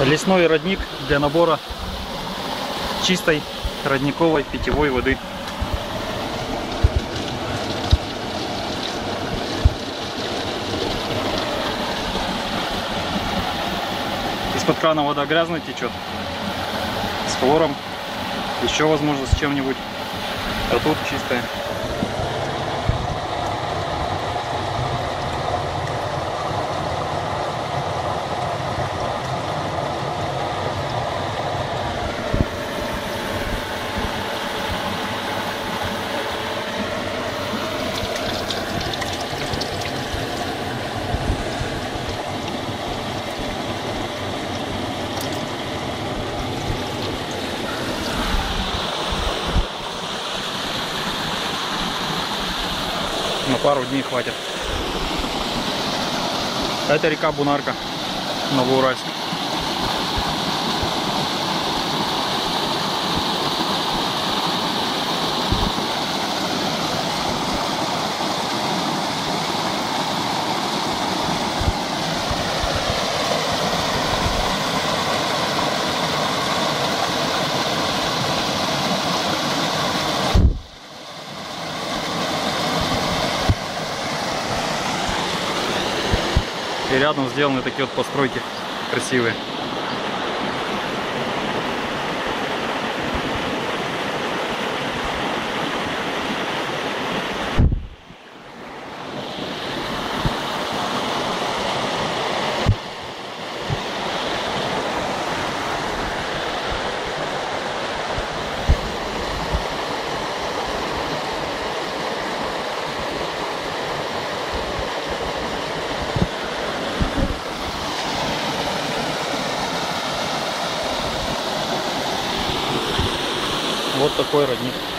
Лесной родник для набора чистой родниковой питьевой воды. Из-под крана вода грязная течет. С хлором. Еще, возможно, с чем-нибудь. А тут чистая. На пару дней хватит. Это река Бунарка, Новоуральск. Рядом сделаны такие вот постройки красивые. Вот такой родник.